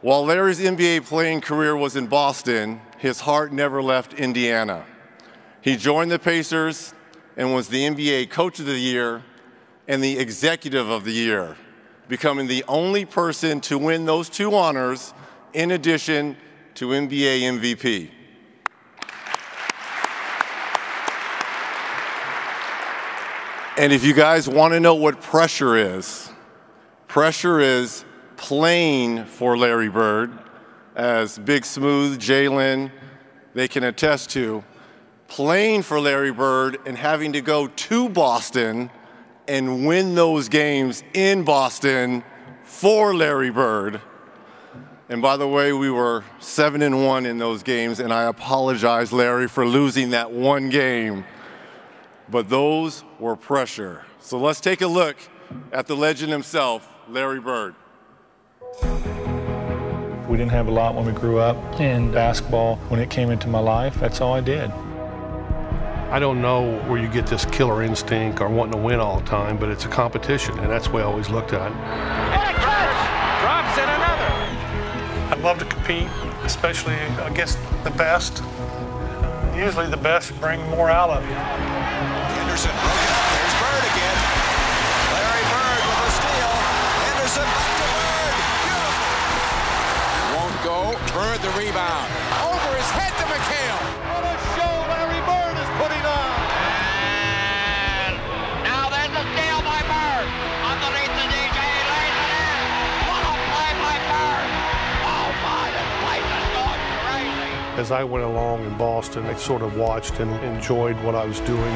While Larry's NBA playing career was in Boston, his heart never left Indiana. He joined the Pacers and was the NBA Coach of the Year and the Executive of the Year, becoming the only person to win those two honors in addition to NBA MVP. And if you guys want to know what pressure is, pressure is playing for Larry Bird, as Big Smooth, Jalen, they can attest to, playing for Larry Bird and having to go to Boston and win those games in Boston for Larry Bird. And by the way, we were seven and one in those games, and I apologize, Larry, for losing that one game but those were pressure. So let's take a look at the legend himself, Larry Bird. We didn't have a lot when we grew up, and basketball, when it came into my life, that's all I did. I don't know where you get this killer instinct or wanting to win all the time, but it's a competition, and that's the way I always looked at it. And a catch! Drops in another. I love to compete, especially against the best. Usually the best bring more out of you. Anderson broken up. There's Bird again. Larry Bird with a steal. Anderson back to Bird the rebound. Over his head to McHale. What a show Larry Bird is putting on. And now there's a steal by Bird. Underneath the DJ. Lays it in. What a play by Bird. Oh my, this place is going crazy. As I went along in Boston, I sort of watched and enjoyed what I was doing.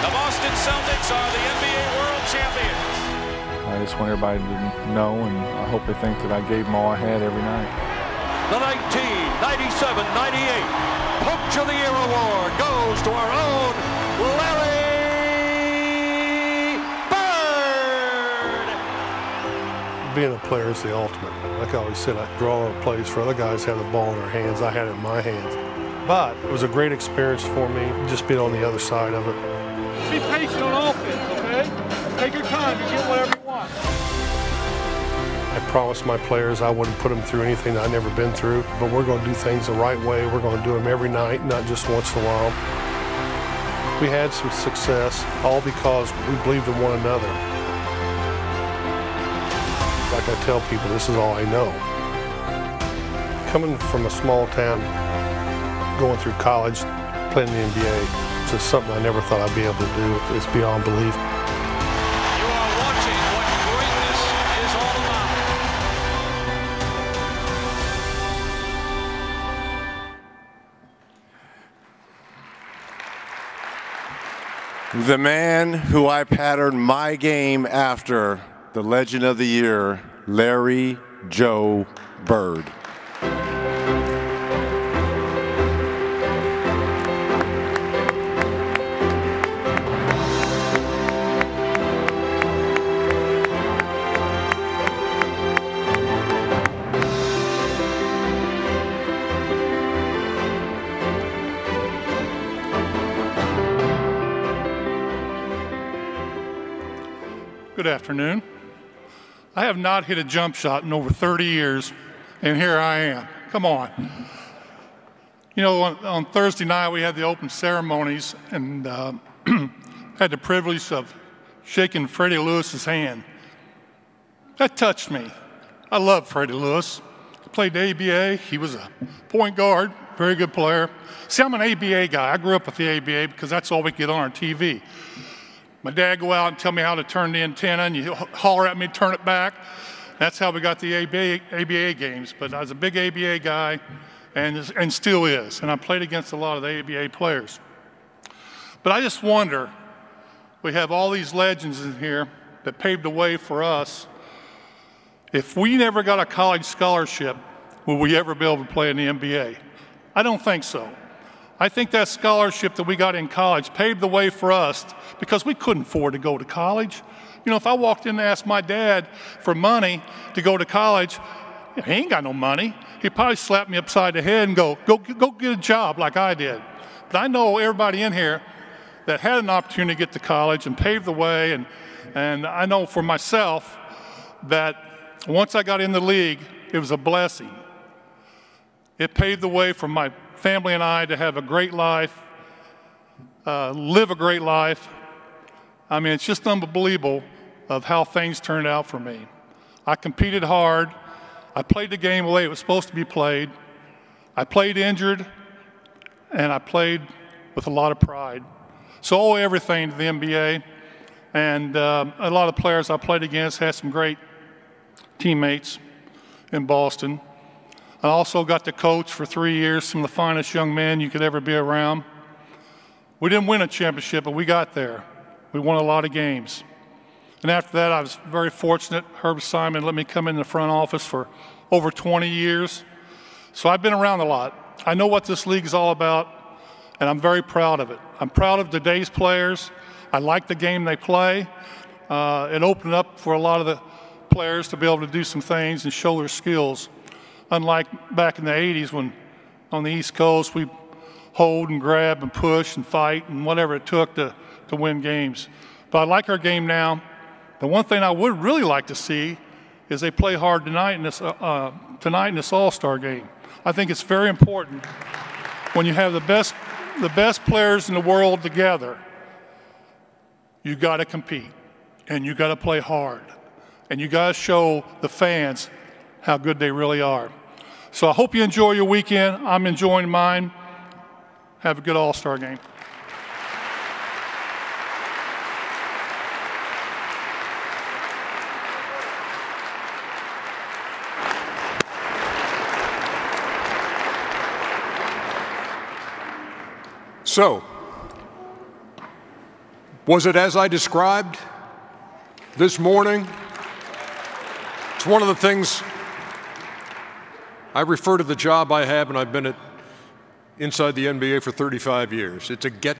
The Boston Celtics are the NBA World Champions. I just want everybody to know, and I hope they think that I gave them all I had every night. The 1997-98 Coach of the Year award goes to our own Larry Bird. Being a player is the ultimate. Like I always said, I draw up plays for other guys have the ball in their hands. I had it in my hands. But it was a great experience for me, just being on the other side of it. Be patient on offense, okay? Take your time. You get whatever you want. I promised my players I wouldn't put them through anything I'd never been through, but we're going to do things the right way. We're going to do them every night, not just once in a while. We had some success, all because we believed in one another. Like I tell people, this is all I know. Coming from a small town, going through college, playing the NBA, it's just something I never thought I'd be able to do. It's beyond belief. The man who I patterned my game after, the legend of the year, Larry Joe Bird. Good afternoon. I have not hit a jump shot in over 30 years, and here I am. Come on. You know, on, on Thursday night we had the open ceremonies, and uh, had the privilege of shaking Freddie Lewis's hand. That touched me. I love Freddie Lewis. I played ABA. He was a point guard, very good player. See, I'm an ABA guy. I grew up with the ABA because that's all we get on our TV. My dad go out and tell me how to turn the antenna, and you holler at me, turn it back. That's how we got the ABA, ABA games. But I was a big ABA guy, and and still is. And I played against a lot of the ABA players. But I just wonder, we have all these legends in here that paved the way for us. If we never got a college scholarship, will we ever be able to play in the NBA? I don't think so. I think that scholarship that we got in college paved the way for us because we couldn't afford to go to college. You know, if I walked in and asked my dad for money to go to college, he ain't got no money. He'd probably slap me upside the head and go, go, go get a job like I did. But I know everybody in here that had an opportunity to get to college and paved the way. And, and I know for myself that once I got in the league, it was a blessing. It paved the way for my family and I to have a great life, uh, live a great life. I mean, it's just unbelievable of how things turned out for me. I competed hard. I played the game the way it was supposed to be played. I played injured, and I played with a lot of pride. So owe everything to the NBA. And uh, a lot of players I played against had some great teammates in Boston. I also got to coach for three years some of the finest young men you could ever be around. We didn't win a championship, but we got there. We won a lot of games. And after that, I was very fortunate. Herb Simon let me come in the front office for over 20 years. So I've been around a lot. I know what this league is all about, and I'm very proud of it. I'm proud of today's players. I like the game they play. Uh, it opened up for a lot of the players to be able to do some things and show their skills. Unlike back in the 80s when on the East Coast we hold and grab and push and fight and whatever it took to, to win games. But I like our game now. The one thing I would really like to see is they play hard tonight in this, uh, uh, tonight in this All-Star game. I think it's very important when you have the best, the best players in the world together. You got to compete, and you got to play hard, and you got to show the fans how good they really are. So I hope you enjoy your weekend. I'm enjoying mine. Have a good All-Star game. So, was it as I described this morning? It's one of the things I refer to the job I have, and I've been at inside the NBA for 35 years. It's a get